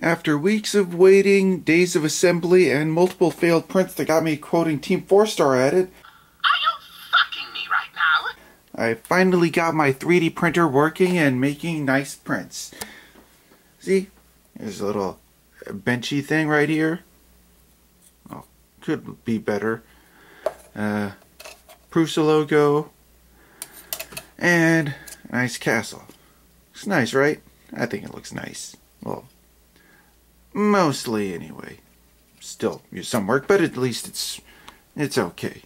After weeks of waiting, days of assembly, and multiple failed prints that got me quoting Team 4 Star at it, Are you fucking me right now? I finally got my 3D printer working and making nice prints. See? There's a little benchy thing right here. Oh, could be better. Uh, Prusa logo. And nice castle. It's nice, right? I think it looks nice. Mostly anyway. Still, some work, but at least it's it's okay.